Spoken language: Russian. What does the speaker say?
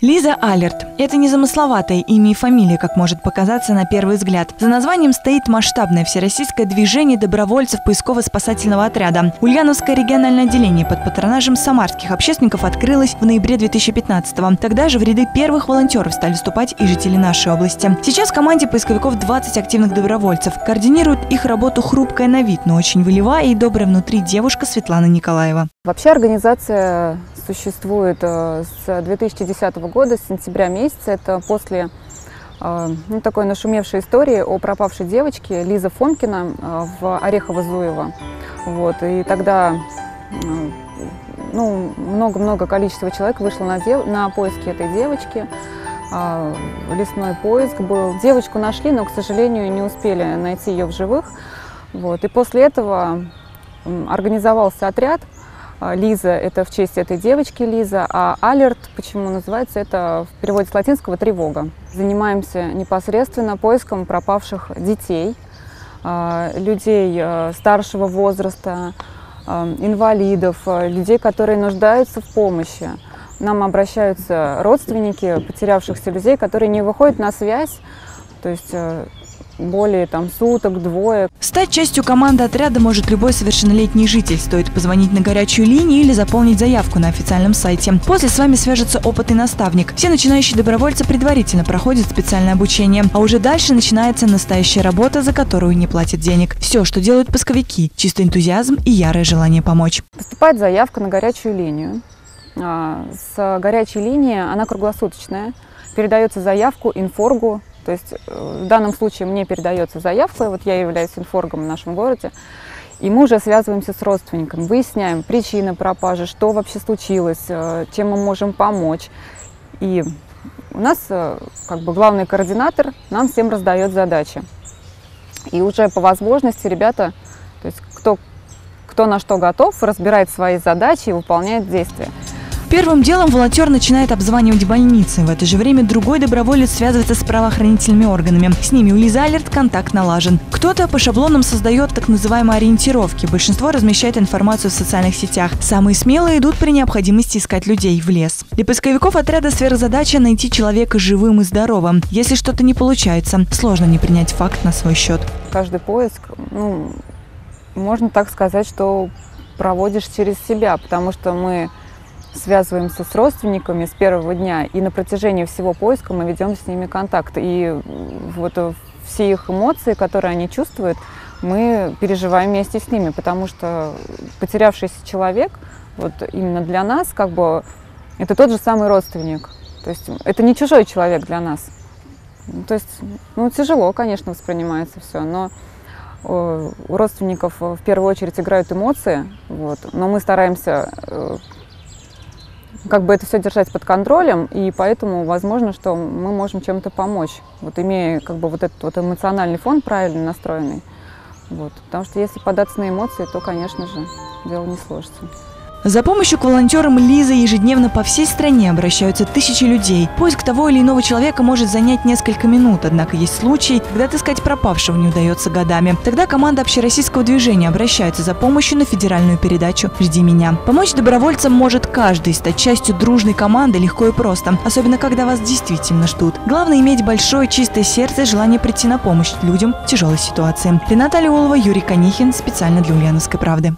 Лиза Алерт. Это незамысловатое имя и фамилия, как может показаться на первый взгляд. За названием стоит масштабное всероссийское движение добровольцев поисково-спасательного отряда. Ульяновское региональное отделение под патронажем самарских общественников открылось в ноябре 2015-го. Тогда же в ряды первых волонтеров стали вступать и жители нашей области. Сейчас в команде поисковиков 20 активных добровольцев. Координирует их работу хрупкая на вид, но очень волевая и добрая внутри девушка Светлана Николаева. Вообще организация существует э, с 2010 года, с сентября месяца. Это после э, ну, такой нашумевшей истории о пропавшей девочке Лиза Фомкина э, в Орехово-Зуево. Вот. И тогда ну, много-много количества человек вышло на, дев... на поиски этой девочки. Лесной поиск был. Девочку нашли, но, к сожалению, не успели найти ее в живых. Вот. И после этого организовался отряд – а, Лиза – это в честь этой девочки Лиза, а Алерт, почему называется, это в переводе с латинского «тревога». Занимаемся непосредственно поиском пропавших детей, а, людей а, старшего возраста, инвалидов, людей, которые нуждаются в помощи. Нам обращаются родственники потерявшихся людей, которые не выходят на связь, то есть э, более там суток, двое. Стать частью команды отряда может любой совершеннолетний житель. Стоит позвонить на горячую линию или заполнить заявку на официальном сайте. После с вами свяжется опытный наставник. Все начинающие добровольцы предварительно проходят специальное обучение. А уже дальше начинается настоящая работа, за которую не платят денег. Все, что делают поисковики – чистый энтузиазм и ярое желание помочь. Поступает заявка на горячую линию. А, с горячей линии, она круглосуточная, передается заявку инфоргу то есть э, в данном случае мне передается заявка, вот я являюсь инфоргом в нашем городе, и мы уже связываемся с родственником, выясняем причины пропажи, что вообще случилось, э, чем мы можем помочь. И у нас э, как бы главный координатор нам всем раздает задачи. И уже по возможности ребята, то есть кто, кто на что готов, разбирает свои задачи и выполняет действия. Первым делом волонтер начинает обзванивать больницы. В это же время другой доброволец связывается с правоохранительными органами. С ними у Лизы Алерт контакт налажен. Кто-то по шаблонам создает так называемые ориентировки. Большинство размещает информацию в социальных сетях. Самые смелые идут при необходимости искать людей в лес. Для поисковиков отряда сверхзадача найти человека живым и здоровым. Если что-то не получается, сложно не принять факт на свой счет. Каждый поиск, ну, можно так сказать, что проводишь через себя, потому что мы связываемся с родственниками с первого дня, и на протяжении всего поиска мы ведем с ними контакт. И вот все их эмоции, которые они чувствуют, мы переживаем вместе с ними, потому что потерявшийся человек, вот именно для нас, как бы, это тот же самый родственник. То есть это не чужой человек для нас. То есть, ну, тяжело, конечно, воспринимается все, но у родственников в первую очередь играют эмоции, вот, но мы стараемся э, как бы это все держать под контролем, и поэтому возможно, что мы можем чем-то помочь, вот имея как бы вот этот вот эмоциональный фон правильно настроенный. Вот. Потому что если податься на эмоции, то, конечно же, дело не сложится. За помощью к волонтерам Лизы ежедневно по всей стране обращаются тысячи людей. Поиск того или иного человека может занять несколько минут, однако есть случаи, когда отыскать пропавшего не удается годами. Тогда команда общероссийского движения обращается за помощью на федеральную передачу «Жди меня». Помочь добровольцам может каждый, стать частью дружной команды легко и просто, особенно когда вас действительно ждут. Главное иметь большое чистое сердце и желание прийти на помощь людям в тяжелой ситуации. Рената Алиулова, Юрий Конихин, специально для Ульяновской правды.